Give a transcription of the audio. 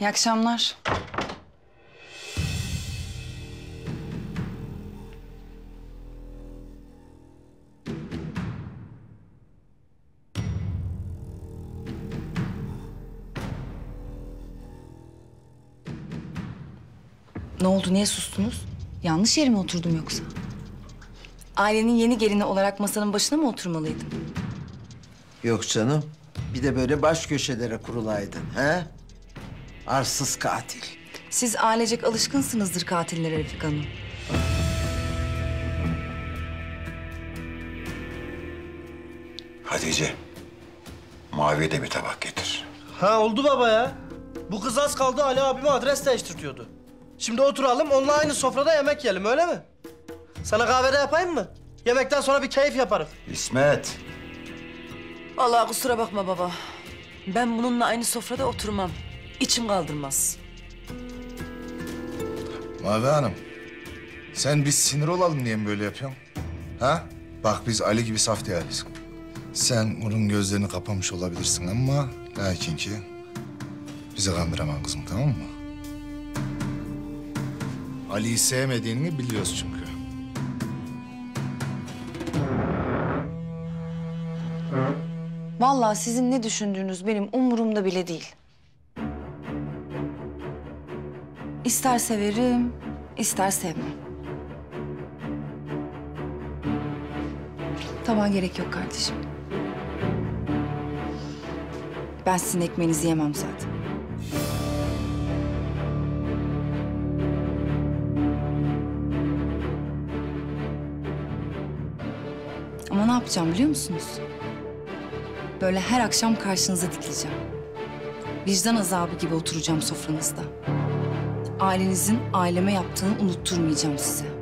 İyi akşamlar. Ne oldu? Niye sustunuz? Yanlış yere mi oturdum yoksa? Ailenin yeni gelini olarak masanın başına mı oturmalıydım? Yok canım. Bir de böyle baş köşelere kurulaydın, he? Arsız katil. Siz ailecek alışkınsınızdır katillere Refik Hanım. Hatice, maviye de bir tabak getir. Ha oldu baba ya. Bu kız az kaldı Ali abime adres değiştirtiyordu. Şimdi oturalım onunla aynı sofrada yemek yiyelim öyle mi? Sana kahve de yapayım mı? Yemekten sonra bir keyif yaparız. İsmet, Vallahi kusura bakma baba. Ben bununla aynı sofrada oturmam. İçim kaldırmaz. Mavi Hanım, sen biz sinir olalım diye mi böyle yapıyorsun? Ha? Bak biz Ali gibi saf değiliz. Sen bunun gözlerini kapamış olabilirsin ama lakin ki bizi kandıramam kızım tamam mı? Ali'yi sevmediğini biliyoruz çünkü. Vallahi sizin ne düşündüğünüz benim umurumda bile değil. İster severim, ister sevmem. Tamam gerek yok kardeşim. Ben sizin ekmeğinizi yemem zaten. Ama ne yapacağım biliyor musunuz? Böyle her akşam karşınıza dikileceğim. Vicdan azabı gibi oturacağım sofranızda. Ailenizin aileme yaptığını unutturmayacağım size.